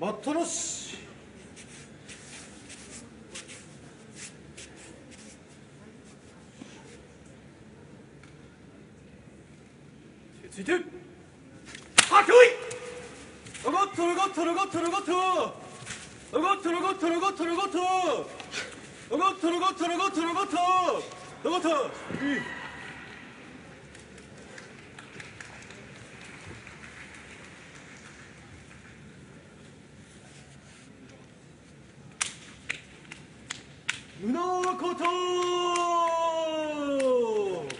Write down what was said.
待ったなし手ついてはっけおい上がった上がった上がった上がった上がった上がった上がった上がった上がった上がった上がった上がった上がったいいのこと